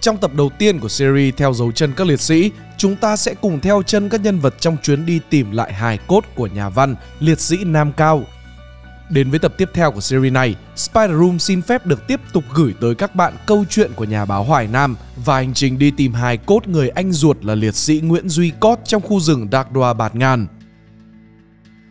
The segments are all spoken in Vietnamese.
Trong tập đầu tiên của series theo dấu chân các liệt sĩ, chúng ta sẽ cùng theo chân các nhân vật trong chuyến đi tìm lại hài cốt của nhà văn liệt sĩ Nam Cao. Đến với tập tiếp theo của series này, Spider Room xin phép được tiếp tục gửi tới các bạn câu chuyện của nhà báo Hoài Nam và hành trình đi tìm hài cốt người anh ruột là liệt sĩ Nguyễn Duy Cót trong khu rừng Đạc Đoa Bạt Ngàn.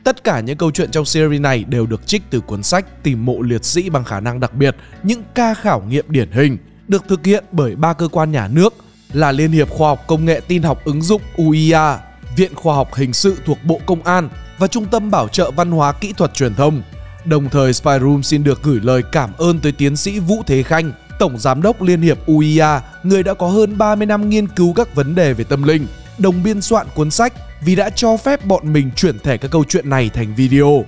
Tất cả những câu chuyện trong series này đều được trích từ cuốn sách Tìm mộ liệt sĩ bằng khả năng đặc biệt, những ca khảo nghiệm điển hình, được thực hiện bởi ba cơ quan nhà nước là Liên hiệp Khoa học Công nghệ Tin học ứng dụng UIA, Viện Khoa học Hình sự thuộc Bộ Công an và Trung tâm Bảo trợ Văn hóa Kỹ thuật Truyền thông. Đồng thời SpyRoom xin được gửi lời cảm ơn tới tiến sĩ Vũ Thế Khanh, Tổng Giám đốc Liên hiệp UIA, người đã có hơn 30 năm nghiên cứu các vấn đề về tâm linh, đồng biên soạn cuốn sách vì đã cho phép bọn mình chuyển thể các câu chuyện này thành video.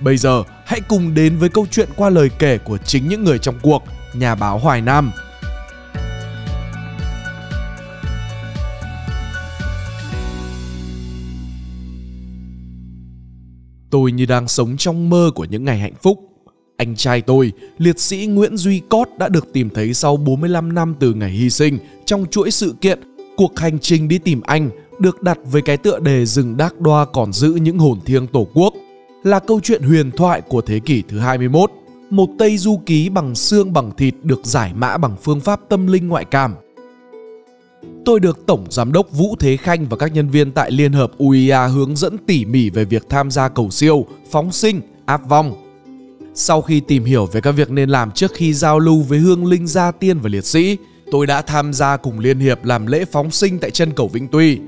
Bây giờ, hãy cùng đến với câu chuyện qua lời kể của chính những người trong cuộc, nhà báo Hoài Nam. Tôi như đang sống trong mơ của những ngày hạnh phúc. Anh trai tôi, liệt sĩ Nguyễn Duy Cót đã được tìm thấy sau 45 năm từ ngày hy sinh trong chuỗi sự kiện Cuộc hành trình đi tìm anh được đặt với cái tựa đề rừng Đác Đoa còn giữ những hồn thiêng tổ quốc là câu chuyện huyền thoại của thế kỷ thứ 21, một Tây du ký bằng xương bằng thịt được giải mã bằng phương pháp tâm linh ngoại cảm. Tôi được Tổng Giám đốc Vũ Thế Khanh và các nhân viên tại Liên hợp UIA hướng dẫn tỉ mỉ về việc tham gia cầu siêu, phóng sinh, áp vong. Sau khi tìm hiểu về các việc nên làm trước khi giao lưu với hương linh gia tiên và liệt sĩ, tôi đã tham gia cùng Liên Hiệp làm lễ phóng sinh tại chân cầu Vĩnh Tuy.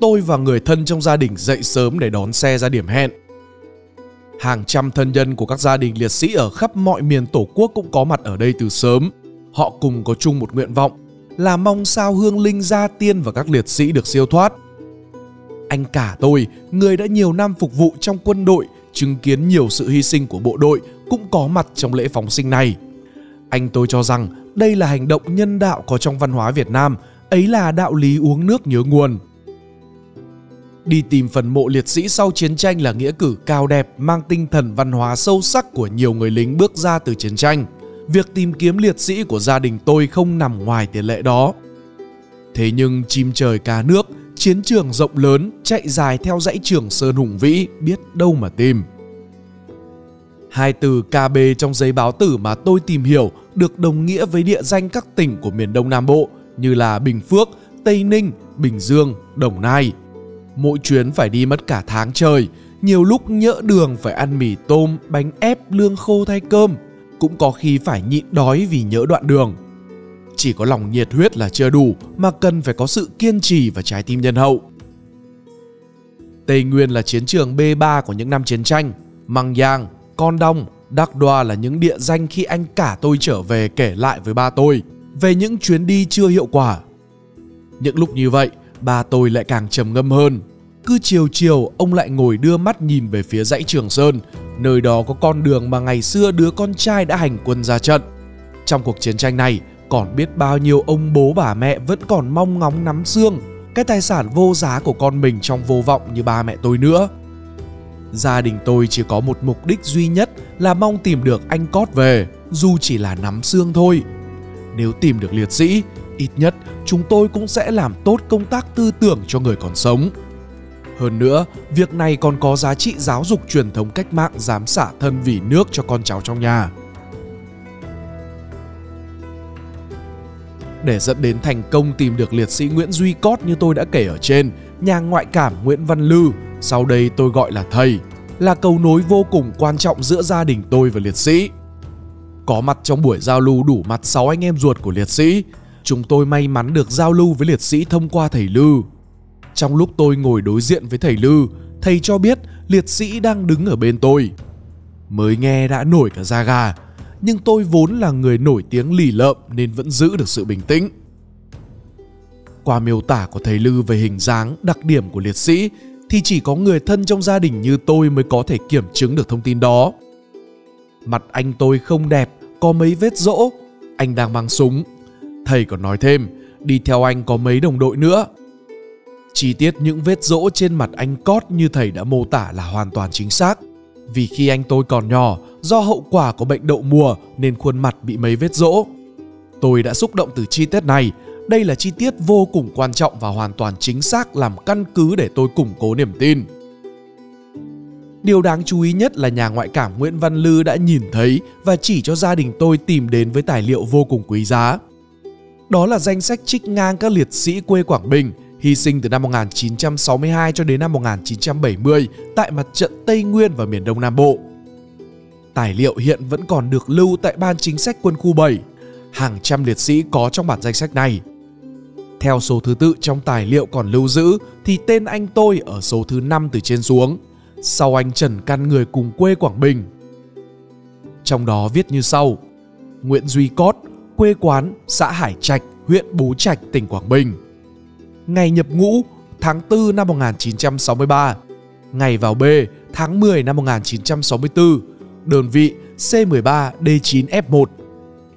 Tôi và người thân trong gia đình dậy sớm để đón xe ra điểm hẹn. Hàng trăm thân nhân của các gia đình liệt sĩ ở khắp mọi miền Tổ quốc cũng có mặt ở đây từ sớm. Họ cùng có chung một nguyện vọng là mong sao hương linh gia tiên và các liệt sĩ được siêu thoát. Anh cả tôi, người đã nhiều năm phục vụ trong quân đội, chứng kiến nhiều sự hy sinh của bộ đội cũng có mặt trong lễ phóng sinh này. Anh tôi cho rằng đây là hành động nhân đạo có trong văn hóa Việt Nam, ấy là đạo lý uống nước nhớ nguồn. Đi tìm phần mộ liệt sĩ sau chiến tranh là nghĩa cử cao đẹp mang tinh thần văn hóa sâu sắc của nhiều người lính bước ra từ chiến tranh. Việc tìm kiếm liệt sĩ của gia đình tôi không nằm ngoài tiền lệ đó. Thế nhưng chim trời cá nước, chiến trường rộng lớn chạy dài theo dãy trường Sơn Hùng Vĩ biết đâu mà tìm. Hai từ KB trong giấy báo tử mà tôi tìm hiểu được đồng nghĩa với địa danh các tỉnh của miền Đông Nam Bộ như là Bình Phước, Tây Ninh, Bình Dương, Đồng Nai. Mỗi chuyến phải đi mất cả tháng trời, nhiều lúc nhỡ đường phải ăn mì tôm, bánh ép, lương khô thay cơm, cũng có khi phải nhịn đói vì nhỡ đoạn đường. Chỉ có lòng nhiệt huyết là chưa đủ mà cần phải có sự kiên trì và trái tim nhân hậu. Tây Nguyên là chiến trường B3 của những năm chiến tranh, Măng Giang, Con Đong, Đắc Đoa là những địa danh khi anh cả tôi trở về kể lại với ba tôi về những chuyến đi chưa hiệu quả. Những lúc như vậy, ba tôi lại càng trầm ngâm hơn. Cứ chiều chiều ông lại ngồi đưa mắt nhìn về phía dãy Trường Sơn, nơi đó có con đường mà ngày xưa đứa con trai đã hành quân ra trận. Trong cuộc chiến tranh này, còn biết bao nhiêu ông bố bà mẹ vẫn còn mong ngóng nắm xương, cái tài sản vô giá của con mình trong vô vọng như ba mẹ tôi nữa. Gia đình tôi chỉ có một mục đích duy nhất là mong tìm được anh cót về, dù chỉ là nắm xương thôi. Nếu tìm được liệt sĩ, ít nhất chúng tôi cũng sẽ làm tốt công tác tư tưởng cho người còn sống. Hơn nữa, việc này còn có giá trị giáo dục truyền thống cách mạng dám xả thân vì nước cho con cháu trong nhà. Để dẫn đến thành công tìm được liệt sĩ Nguyễn Duy Cót như tôi đã kể ở trên, nhà ngoại cảm Nguyễn Văn Lư, sau đây tôi gọi là thầy, là cầu nối vô cùng quan trọng giữa gia đình tôi và liệt sĩ. Có mặt trong buổi giao lưu đủ mặt 6 anh em ruột của liệt sĩ, chúng tôi may mắn được giao lưu với liệt sĩ thông qua thầy Lư. Trong lúc tôi ngồi đối diện với thầy Lư, thầy cho biết liệt sĩ đang đứng ở bên tôi. Mới nghe đã nổi cả da gà, nhưng tôi vốn là người nổi tiếng lì lợm nên vẫn giữ được sự bình tĩnh. Qua miêu tả của thầy Lư về hình dáng, đặc điểm của liệt sĩ thì chỉ có người thân trong gia đình như tôi mới có thể kiểm chứng được thông tin đó. Mặt anh tôi không đẹp, có mấy vết rỗ, anh đang mang súng. Thầy còn nói thêm, đi theo anh có mấy đồng đội nữa. Chi tiết những vết rỗ trên mặt anh Cót như thầy đã mô tả là hoàn toàn chính xác. Vì khi anh tôi còn nhỏ, do hậu quả của bệnh đậu mùa nên khuôn mặt bị mấy vết rỗ. Tôi đã xúc động từ chi tiết này. Đây là chi tiết vô cùng quan trọng và hoàn toàn chính xác làm căn cứ để tôi củng cố niềm tin. Điều đáng chú ý nhất là nhà ngoại cảm Nguyễn Văn Lư đã nhìn thấy và chỉ cho gia đình tôi tìm đến với tài liệu vô cùng quý giá. Đó là danh sách trích ngang các liệt sĩ quê Quảng Bình hy sinh từ năm 1962 cho đến năm 1970 tại mặt trận Tây Nguyên và miền Đông Nam Bộ. Tài liệu hiện vẫn còn được lưu tại Ban Chính sách Quân khu 7. Hàng trăm liệt sĩ có trong bản danh sách này. Theo số thứ tự trong tài liệu còn lưu giữ thì tên anh tôi ở số thứ 5 từ trên xuống, sau anh Trần Căn người cùng quê Quảng Bình. Trong đó viết như sau: Nguyễn Duy Cót, quê quán xã Hải Trạch, huyện Bố Trạch, tỉnh Quảng Bình. Ngày nhập ngũ, tháng 4 năm 1963. Ngày vào B, tháng 10 năm 1964. Đơn vị C13D9F1.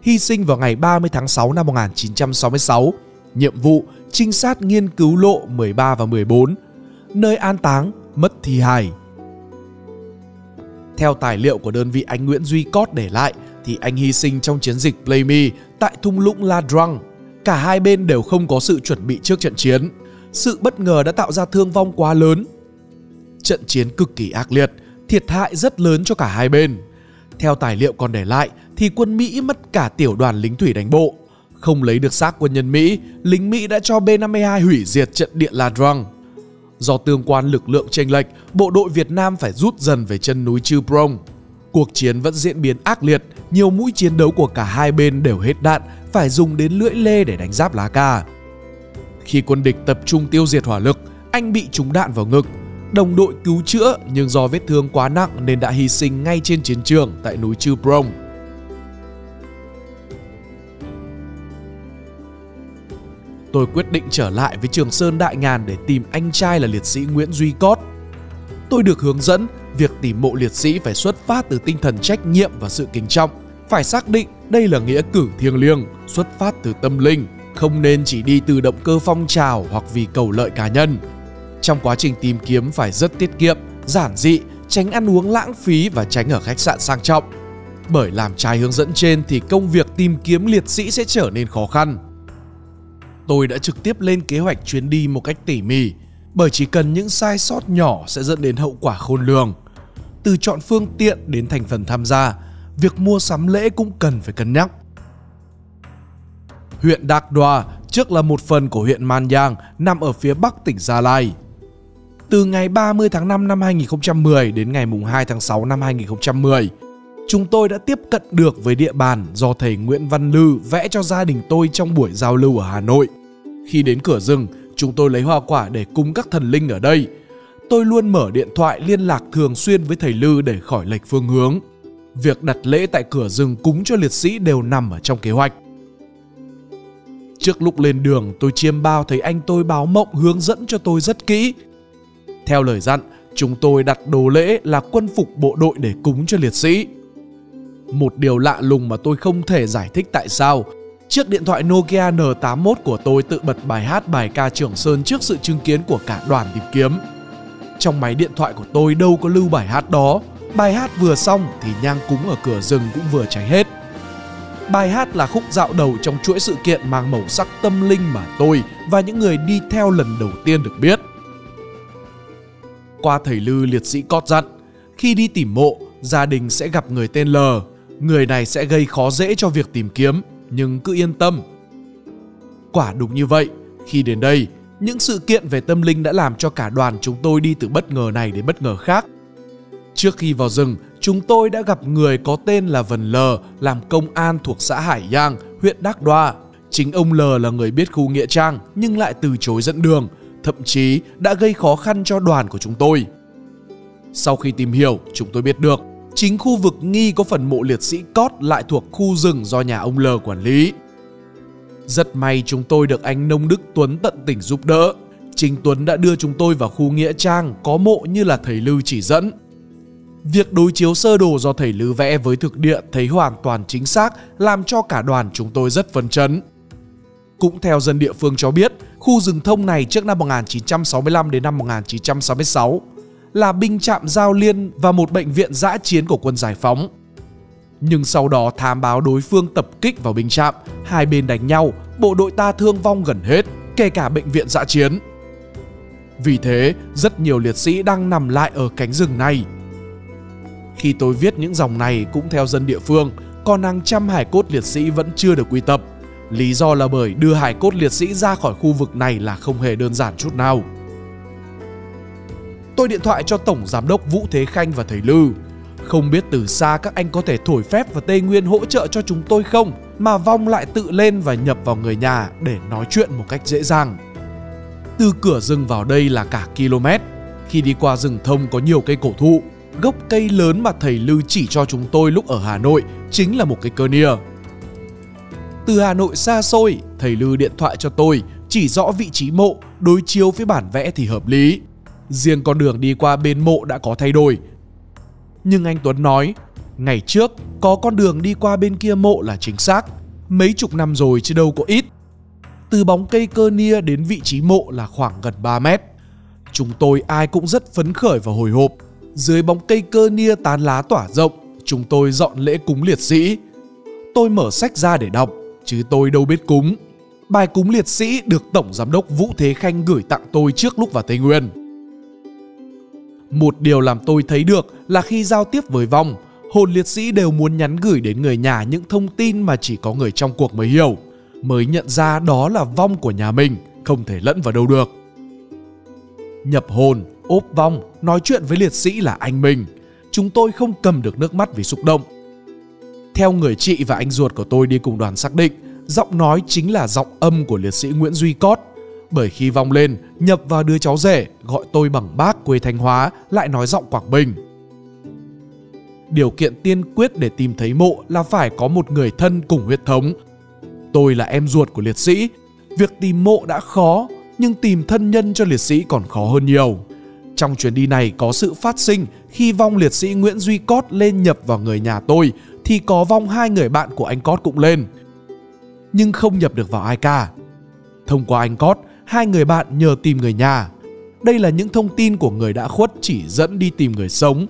Hy sinh vào ngày 30 tháng 6 năm 1966. Nhiệm vụ trinh sát nghiên cứu lộ 13 và 14. Nơi an táng, mất thi hài. Theo tài liệu của đơn vị anh Nguyễn Duy Cót để lại, thì anh hy sinh trong chiến dịch Play Me tại thung lũng La Drang. Cả hai bên đều không có sự chuẩn bị trước trận chiến. Sự bất ngờ đã tạo ra thương vong quá lớn. Trận chiến cực kỳ ác liệt, thiệt hại rất lớn cho cả hai bên. Theo tài liệu còn để lại thì quân Mỹ mất cả tiểu đoàn lính thủy đánh bộ. Không lấy được xác quân nhân Mỹ, lính Mỹ đã cho B-52 hủy diệt trận địa La Drang. Do tương quan lực lượng chênh lệch, bộ đội Việt Nam phải rút dần về chân núi Chư Prong. Cuộc chiến vẫn diễn biến ác liệt, nhiều mũi chiến đấu của cả hai bên đều hết đạn, phải dùng đến lưỡi lê để đánh giáp lá cà. Khi quân địch tập trung tiêu diệt hỏa lực, anh bị trúng đạn vào ngực. Đồng đội cứu chữa nhưng do vết thương quá nặng nên đã hy sinh ngay trên chiến trường tại núi Chư Prong. Tôi quyết định trở lại với Trường Sơn Đại Ngàn để tìm anh trai là liệt sĩ Nguyễn Duy Cót. Tôi được hướng dẫn việc tìm mộ liệt sĩ phải xuất phát từ tinh thần trách nhiệm và sự kính trọng. Phải xác định đây là nghĩa cử thiêng liêng, xuất phát từ tâm linh, không nên chỉ đi từ động cơ phong trào hoặc vì cầu lợi cá nhân. Trong quá trình tìm kiếm phải rất tiết kiệm, giản dị, tránh ăn uống lãng phí và tránh ở khách sạn sang trọng. Bởi làm trái hướng dẫn trên thì công việc tìm kiếm liệt sĩ sẽ trở nên khó khăn tôi đã trực tiếp lên kế hoạch chuyến đi một cách tỉ mỉ bởi chỉ cần những sai sót nhỏ sẽ dẫn đến hậu quả khôn lường. Từ chọn phương tiện đến thành phần tham gia, việc mua sắm lễ cũng cần phải cân nhắc. Huyện Đạc Đoa trước là một phần của huyện Man Giang nằm ở phía bắc tỉnh Gia Lai. Từ ngày 30 tháng 5 năm 2010 đến ngày 2 tháng 6 năm 2010, chúng tôi đã tiếp cận được với địa bàn do thầy Nguyễn Văn Lư vẽ cho gia đình tôi trong buổi giao lưu ở Hà Nội. Khi đến cửa rừng, chúng tôi lấy hoa quả để cúng các thần linh ở đây. Tôi luôn mở điện thoại liên lạc thường xuyên với thầy Lư để khỏi lệch phương hướng. Việc đặt lễ tại cửa rừng cúng cho liệt sĩ đều nằm ở trong kế hoạch. Trước lúc lên đường, tôi chiêm bao thấy anh tôi báo mộng hướng dẫn cho tôi rất kỹ. Theo lời dặn, chúng tôi đặt đồ lễ là quân phục bộ đội để cúng cho liệt sĩ. Một điều lạ lùng mà tôi không thể giải thích tại sao Chiếc điện thoại Nokia N81 của tôi tự bật bài hát bài ca Trường Sơn trước sự chứng kiến của cả đoàn tìm kiếm. Trong máy điện thoại của tôi đâu có lưu bài hát đó. Bài hát vừa xong thì nhang cúng ở cửa rừng cũng vừa cháy hết. Bài hát là khúc dạo đầu trong chuỗi sự kiện mang màu sắc tâm linh mà tôi và những người đi theo lần đầu tiên được biết. Qua thầy Lư liệt sĩ cót dặn, khi đi tìm mộ, gia đình sẽ gặp người tên L. Người này sẽ gây khó dễ cho việc tìm kiếm nhưng cứ yên tâm. Quả đúng như vậy, khi đến đây, những sự kiện về tâm linh đã làm cho cả đoàn chúng tôi đi từ bất ngờ này đến bất ngờ khác. Trước khi vào rừng, chúng tôi đã gặp người có tên là Vân L làm công an thuộc xã Hải Giang, huyện Đắc Đoa. Chính ông L là người biết khu Nghĩa Trang nhưng lại từ chối dẫn đường, thậm chí đã gây khó khăn cho đoàn của chúng tôi. Sau khi tìm hiểu, chúng tôi biết được Chính khu vực nghi có phần mộ liệt sĩ Cót lại thuộc khu rừng do nhà ông L quản lý. Rất may chúng tôi được anh Nông Đức Tuấn tận tình giúp đỡ. Chính Tuấn đã đưa chúng tôi vào khu Nghĩa Trang có mộ như là thầy Lư chỉ dẫn. Việc đối chiếu sơ đồ do thầy Lư vẽ với thực địa thấy hoàn toàn chính xác làm cho cả đoàn chúng tôi rất phấn chấn. Cũng theo dân địa phương cho biết, khu rừng thông này trước năm 1965 đến năm 1966 là binh trạm giao liên và một bệnh viện giã chiến của quân giải phóng. Nhưng sau đó thám báo đối phương tập kích vào binh trạm, hai bên đánh nhau, bộ đội ta thương vong gần hết, kể cả bệnh viện dã chiến. Vì thế, rất nhiều liệt sĩ đang nằm lại ở cánh rừng này. Khi tôi viết những dòng này cũng theo dân địa phương, còn hàng trăm hải cốt liệt sĩ vẫn chưa được quy tập. Lý do là bởi đưa hải cốt liệt sĩ ra khỏi khu vực này là không hề đơn giản chút nào. Tôi điện thoại cho Tổng Giám đốc Vũ Thế Khanh và thầy Lư. Không biết từ xa các anh có thể thổi phép và Tây Nguyên hỗ trợ cho chúng tôi không? Mà Vong lại tự lên và nhập vào người nhà để nói chuyện một cách dễ dàng. Từ cửa rừng vào đây là cả km. Khi đi qua rừng thông có nhiều cây cổ thụ, gốc cây lớn mà thầy Lư chỉ cho chúng tôi lúc ở Hà Nội chính là một cái cơ nia. Từ Hà Nội xa xôi, thầy Lư điện thoại cho tôi, chỉ rõ vị trí mộ, đối chiếu với bản vẽ thì hợp lý. Riêng con đường đi qua bên mộ đã có thay đổi. Nhưng anh Tuấn nói, ngày trước có con đường đi qua bên kia mộ là chính xác. Mấy chục năm rồi chứ đâu có ít. Từ bóng cây cơ nia đến vị trí mộ là khoảng gần 3 mét. Chúng tôi ai cũng rất phấn khởi và hồi hộp. Dưới bóng cây cơ nia tán lá tỏa rộng, chúng tôi dọn lễ cúng liệt sĩ. Tôi mở sách ra để đọc, chứ tôi đâu biết cúng. Bài cúng liệt sĩ được Tổng Giám đốc Vũ Thế Khanh gửi tặng tôi trước lúc vào Tây Nguyên. Một điều làm tôi thấy được là khi giao tiếp với vong, hồn liệt sĩ đều muốn nhắn gửi đến người nhà những thông tin mà chỉ có người trong cuộc mới hiểu, mới nhận ra đó là vong của nhà mình, không thể lẫn vào đâu được. Nhập hồn, ốp vong, nói chuyện với liệt sĩ là anh mình. Chúng tôi không cầm được nước mắt vì xúc động. Theo người chị và anh ruột của tôi đi cùng đoàn xác định, giọng nói chính là giọng âm của liệt sĩ Nguyễn Duy Cót, bởi khi vong lên nhập vào đứa cháu rể gọi tôi bằng bác quê Thanh Hóa lại nói giọng Quảng Bình. Điều kiện tiên quyết để tìm thấy mộ là phải có một người thân cùng huyết thống. Tôi là em ruột của liệt sĩ, việc tìm mộ đã khó nhưng tìm thân nhân cho liệt sĩ còn khó hơn nhiều. Trong chuyến đi này có sự phát sinh khi vong liệt sĩ Nguyễn Duy Cót lên nhập vào người nhà tôi thì có vong hai người bạn của anh Cót cũng lên. Nhưng không nhập được vào ai cả. Thông qua anh Cót, hai người bạn nhờ tìm người nhà. Đây là những thông tin của người đã khuất chỉ dẫn đi tìm người sống.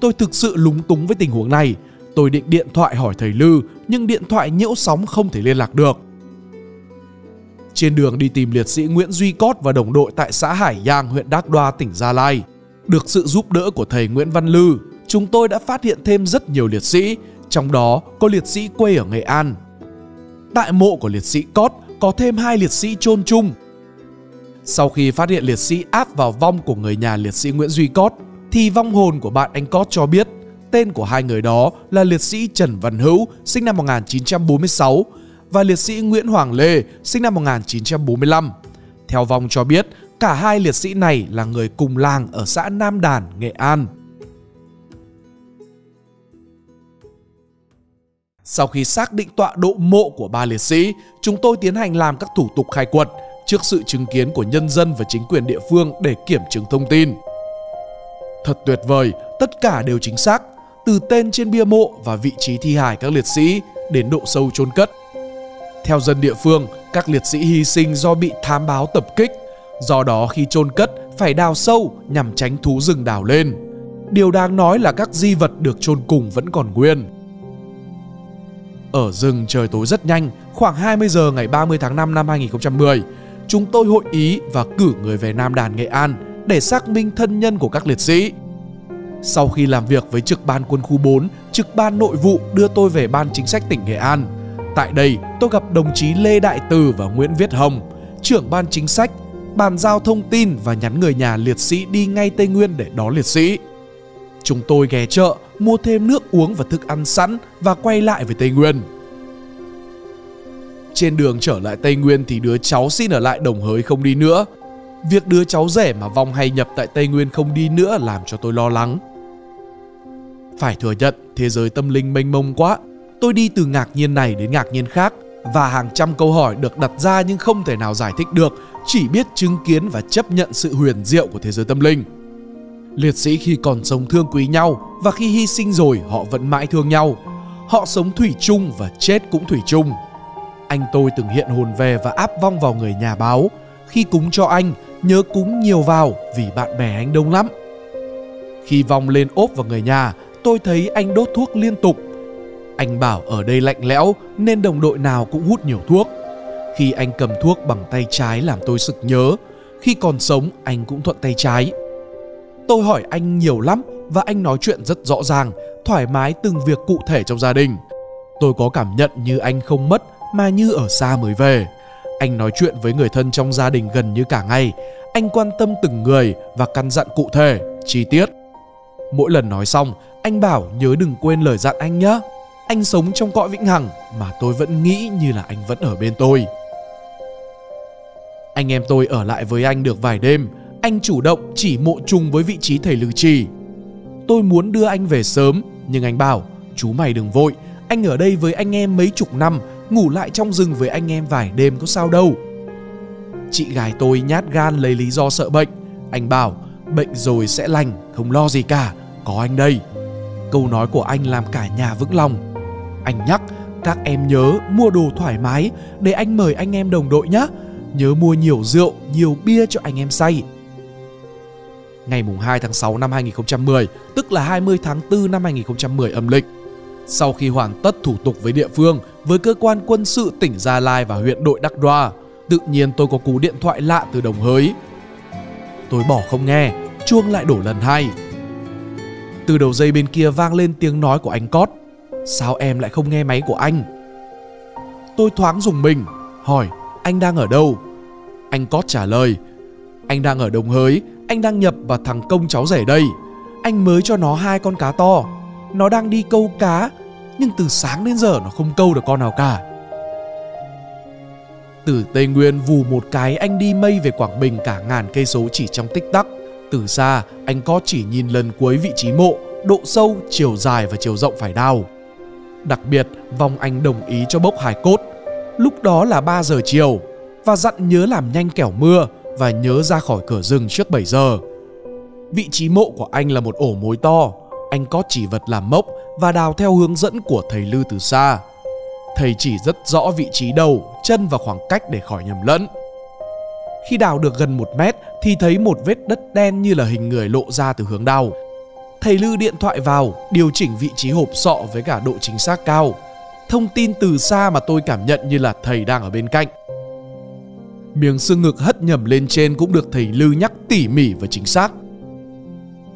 Tôi thực sự lúng túng với tình huống này. Tôi định điện thoại hỏi thầy Lư, nhưng điện thoại nhiễu sóng không thể liên lạc được. Trên đường đi tìm liệt sĩ Nguyễn Duy Cót và đồng đội tại xã Hải Giang, huyện Đắc Đoa, tỉnh Gia Lai. Được sự giúp đỡ của thầy Nguyễn Văn Lư, chúng tôi đã phát hiện thêm rất nhiều liệt sĩ, trong đó có liệt sĩ quê ở Nghệ An. Tại mộ của liệt sĩ Cót có thêm hai liệt sĩ chôn chung. Sau khi phát hiện liệt sĩ áp vào vong của người nhà liệt sĩ Nguyễn Duy Cót, thì vong hồn của bạn anh Cót cho biết tên của hai người đó là liệt sĩ Trần Văn Hữu sinh năm 1946 và liệt sĩ Nguyễn Hoàng Lê sinh năm 1945. Theo vong cho biết, cả hai liệt sĩ này là người cùng làng ở xã Nam Đàn, Nghệ An. Sau khi xác định tọa độ mộ của ba liệt sĩ, chúng tôi tiến hành làm các thủ tục khai quật trước sự chứng kiến của nhân dân và chính quyền địa phương để kiểm chứng thông tin. Thật tuyệt vời, tất cả đều chính xác, từ tên trên bia mộ và vị trí thi hài các liệt sĩ đến độ sâu chôn cất. Theo dân địa phương, các liệt sĩ hy sinh do bị thám báo tập kích, do đó khi chôn cất phải đào sâu nhằm tránh thú rừng đào lên. Điều đáng nói là các di vật được chôn cùng vẫn còn nguyên. Ở rừng trời tối rất nhanh, khoảng 20 giờ ngày 30 tháng 5 năm 2010, chúng tôi hội ý và cử người về Nam Đàn Nghệ An để xác minh thân nhân của các liệt sĩ. Sau khi làm việc với trực ban quân khu 4, trực ban nội vụ đưa tôi về ban chính sách tỉnh Nghệ An. Tại đây, tôi gặp đồng chí Lê Đại Từ và Nguyễn Viết Hồng, trưởng ban chính sách, bàn giao thông tin và nhắn người nhà liệt sĩ đi ngay Tây Nguyên để đón liệt sĩ. Chúng tôi ghé chợ, mua thêm nước uống và thức ăn sẵn và quay lại với Tây Nguyên. Trên đường trở lại Tây Nguyên thì đứa cháu xin ở lại đồng hới không đi nữa. Việc đứa cháu rể mà vong hay nhập tại Tây Nguyên không đi nữa làm cho tôi lo lắng. Phải thừa nhận, thế giới tâm linh mênh mông quá. Tôi đi từ ngạc nhiên này đến ngạc nhiên khác và hàng trăm câu hỏi được đặt ra nhưng không thể nào giải thích được, chỉ biết chứng kiến và chấp nhận sự huyền diệu của thế giới tâm linh. Liệt sĩ khi còn sống thương quý nhau và khi hy sinh rồi họ vẫn mãi thương nhau. Họ sống thủy chung và chết cũng thủy chung. Anh tôi từng hiện hồn về và áp vong vào người nhà báo. Khi cúng cho anh, nhớ cúng nhiều vào vì bạn bè anh đông lắm. Khi vong lên ốp vào người nhà, tôi thấy anh đốt thuốc liên tục. Anh bảo ở đây lạnh lẽo nên đồng đội nào cũng hút nhiều thuốc. Khi anh cầm thuốc bằng tay trái làm tôi sực nhớ, khi còn sống anh cũng thuận tay trái. Tôi hỏi anh nhiều lắm và anh nói chuyện rất rõ ràng, thoải mái từng việc cụ thể trong gia đình. Tôi có cảm nhận như anh không mất mà như ở xa mới về. Anh nói chuyện với người thân trong gia đình gần như cả ngày. Anh quan tâm từng người và căn dặn cụ thể, chi tiết. Mỗi lần nói xong, anh bảo nhớ đừng quên lời dặn anh nhé. Anh sống trong cõi vĩnh hằng mà tôi vẫn nghĩ như là anh vẫn ở bên tôi. Anh em tôi ở lại với anh được vài đêm, anh chủ động chỉ mộ chung với vị trí thầy lư trì. Tôi muốn đưa anh về sớm, nhưng anh bảo, chú mày đừng vội, anh ở đây với anh em mấy chục năm, ngủ lại trong rừng với anh em vài đêm có sao đâu. Chị gái tôi nhát gan lấy lý do sợ bệnh. Anh bảo, bệnh rồi sẽ lành, không lo gì cả, có anh đây. Câu nói của anh làm cả nhà vững lòng. Anh nhắc, các em nhớ mua đồ thoải mái để anh mời anh em đồng đội nhé. Nhớ mua nhiều rượu, nhiều bia cho anh em say. Ngày mùng 2 tháng 6 năm 2010, tức là 20 tháng 4 năm 2010 âm lịch. Sau khi hoàn tất thủ tục với địa phương, với cơ quan quân sự tỉnh Gia Lai và huyện đội Đắc Đoa, tự nhiên tôi có cú điện thoại lạ từ đồng hới. Tôi bỏ không nghe, chuông lại đổ lần hai. Từ đầu dây bên kia vang lên tiếng nói của anh Cót. Sao em lại không nghe máy của anh? Tôi thoáng dùng mình, hỏi anh đang ở đâu? Anh Cót trả lời, anh đang ở đồng hới, anh đang nhập vào thằng công cháu rể đây. Anh mới cho nó hai con cá to. Nó đang đi câu cá, nhưng từ sáng đến giờ nó không câu được con nào cả. Từ Tây Nguyên vù một cái anh đi mây về Quảng Bình cả ngàn cây số chỉ trong tích tắc. Từ xa, anh có chỉ nhìn lần cuối vị trí mộ, độ sâu, chiều dài và chiều rộng phải đào. Đặc biệt, vong anh đồng ý cho bốc hài cốt. Lúc đó là 3 giờ chiều và dặn nhớ làm nhanh kẻo mưa và nhớ ra khỏi cửa rừng trước 7 giờ. Vị trí mộ của anh là một ổ mối to, anh có chỉ vật làm mốc và đào theo hướng dẫn của thầy Lư từ xa. Thầy chỉ rất rõ vị trí đầu, chân và khoảng cách để khỏi nhầm lẫn. Khi đào được gần một mét thì thấy một vết đất đen như là hình người lộ ra từ hướng đào. Thầy Lư điện thoại vào, điều chỉnh vị trí hộp sọ với cả độ chính xác cao. Thông tin từ xa mà tôi cảm nhận như là thầy đang ở bên cạnh. Miếng xương ngực hất nhầm lên trên cũng được thầy Lư nhắc tỉ mỉ và chính xác.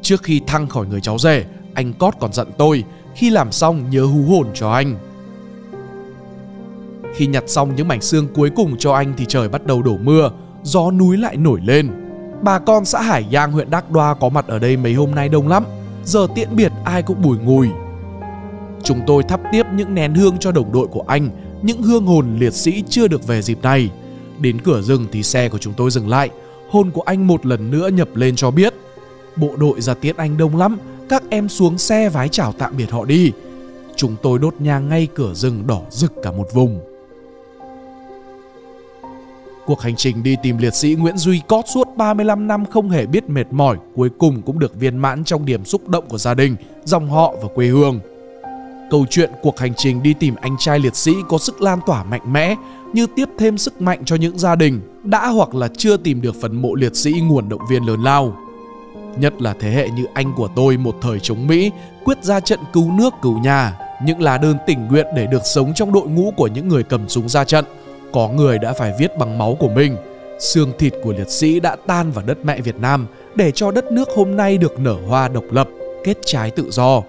Trước khi thăng khỏi người cháu rể, anh Cót còn dặn tôi khi làm xong nhớ hú hồn cho anh. Khi nhặt xong những mảnh xương cuối cùng cho anh thì trời bắt đầu đổ mưa, gió núi lại nổi lên. Bà con xã Hải Giang huyện Đắc Đoa có mặt ở đây mấy hôm nay đông lắm, giờ tiễn biệt ai cũng bùi ngùi. Chúng tôi thắp tiếp những nén hương cho đồng đội của anh, những hương hồn liệt sĩ chưa được về dịp này. Đến cửa rừng thì xe của chúng tôi dừng lại, hồn của anh một lần nữa nhập lên cho biết. Bộ đội ra tiễn anh đông lắm, các em xuống xe vái chào tạm biệt họ đi. Chúng tôi đốt nhang ngay cửa rừng đỏ rực cả một vùng. Cuộc hành trình đi tìm liệt sĩ Nguyễn Duy Cót suốt 35 năm không hề biết mệt mỏi, cuối cùng cũng được viên mãn trong điểm xúc động của gia đình, dòng họ và quê hương. Câu chuyện cuộc hành trình đi tìm anh trai liệt sĩ có sức lan tỏa mạnh mẽ như tiếp thêm sức mạnh cho những gia đình đã hoặc là chưa tìm được phần mộ liệt sĩ nguồn động viên lớn lao. Nhất là thế hệ như anh của tôi một thời chống Mỹ quyết ra trận cứu nước cứu nhà, những lá đơn tình nguyện để được sống trong đội ngũ của những người cầm súng ra trận. Có người đã phải viết bằng máu của mình. Xương thịt của liệt sĩ đã tan vào đất mẹ Việt Nam để cho đất nước hôm nay được nở hoa độc lập, kết trái tự do.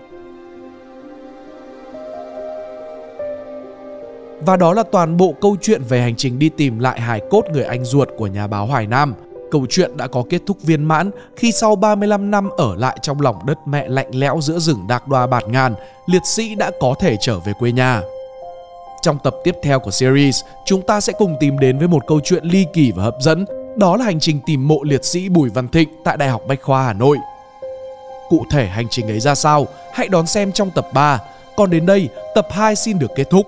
Và đó là toàn bộ câu chuyện về hành trình đi tìm lại hài cốt người anh ruột của nhà báo Hoài Nam. Câu chuyện đã có kết thúc viên mãn khi sau 35 năm ở lại trong lòng đất mẹ lạnh lẽo giữa rừng Đạc Đoa Bạt Ngàn, liệt sĩ đã có thể trở về quê nhà. Trong tập tiếp theo của series, chúng ta sẽ cùng tìm đến với một câu chuyện ly kỳ và hấp dẫn, đó là hành trình tìm mộ liệt sĩ Bùi Văn Thịnh tại Đại học Bách khoa Hà Nội. Cụ thể hành trình ấy ra sao, hãy đón xem trong tập 3. Còn đến đây, tập 2 xin được kết thúc.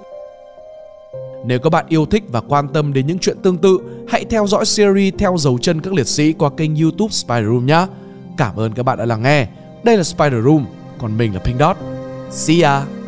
Nếu các bạn yêu thích và quan tâm đến những chuyện tương tự, hãy theo dõi series theo dấu chân các liệt sĩ qua kênh YouTube Spider Room nhé. Cảm ơn các bạn đã lắng nghe. Đây là Spider Room, còn mình là Pink Dot. See ya!